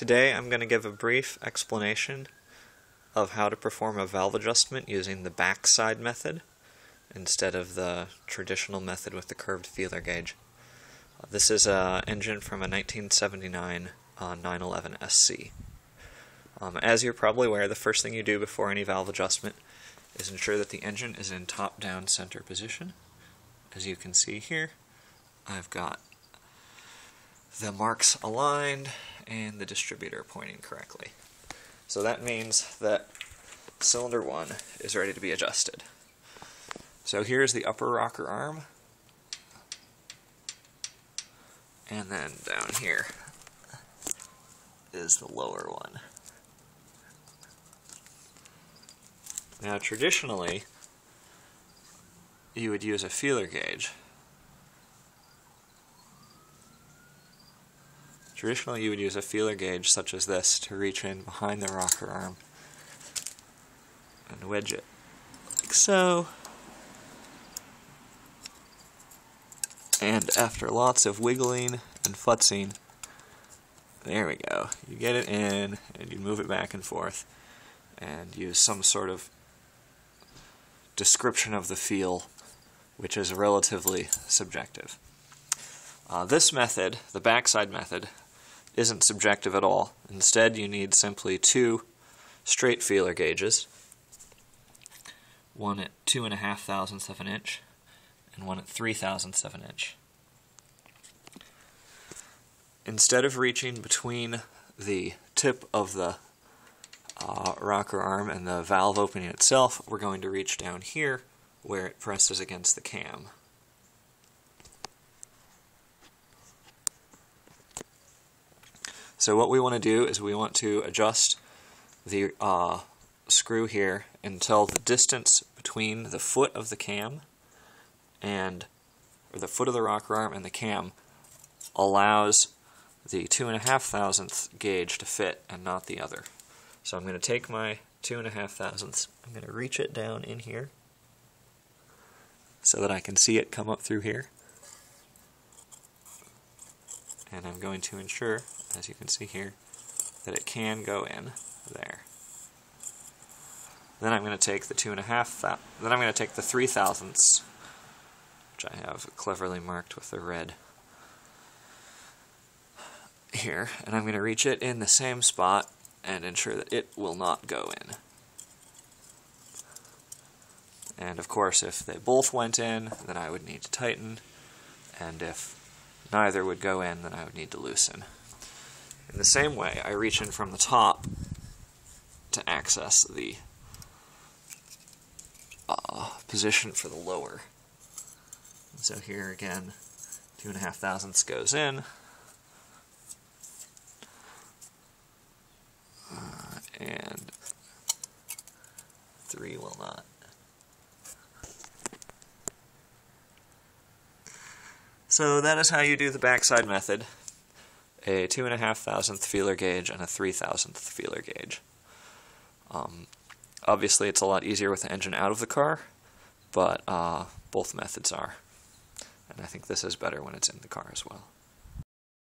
Today I'm going to give a brief explanation of how to perform a valve adjustment using the backside method instead of the traditional method with the curved feeler gauge. This is an engine from a 1979 uh, 911 SC. Um, as you're probably aware, the first thing you do before any valve adjustment is ensure that the engine is in top dead center position. As you can see here, I've got the marks aligned and the distributor pointing correctly. So that means that cylinder 1 is ready to be adjusted. So here's the upper rocker arm, and then down here is the lower one. Now traditionally, you would use a feeler gauge. Traditionally, you would use a feeler gauge such as this to reach in behind the rocker arm and wedge it like so. And after lots of wiggling and futzing, there we go. You get it in and you move it back and forth and use some sort of description of the feel, which is relatively subjective. Uh, this method, the backside method, isn't subjective at all. Instead, you need simply two straight feeler gauges, one at two and a half thousandths of an inch and one at three thousandths of an inch. Instead of reaching between the tip of the uh, rocker arm and the valve opening itself, we're going to reach down here where it presses against the cam. So what we want to do is we want to adjust the uh, screw here until the distance between the foot of the cam and or the foot of the rocker arm and the cam allows the two and a half thousandth gauge to fit and not the other. So I'm going to take my two and a half thousandths, I'm going to reach it down in here so that I can see it come up through here. And I'm going to ensure, as you can see here, that it can go in there. Then I'm going to take the two and a half, then I'm going to take the three thousandths, which I have cleverly marked with the red here, and I'm going to reach it in the same spot and ensure that it will not go in. And of course, if they both went in, then I would need to tighten, and if neither would go in, then I would need to loosen. In the same way, I reach in from the top to access the uh, position for the lower. So here again, two and a half thousandths goes in, and 3 will not. So that is how you do the backside method. A two and a half thousandth feeler gauge and a three thousandth feeler gauge. Um, obviously, it's a lot easier with the engine out of the car, but uh, both methods are. And I think this is better when it's in the car as well.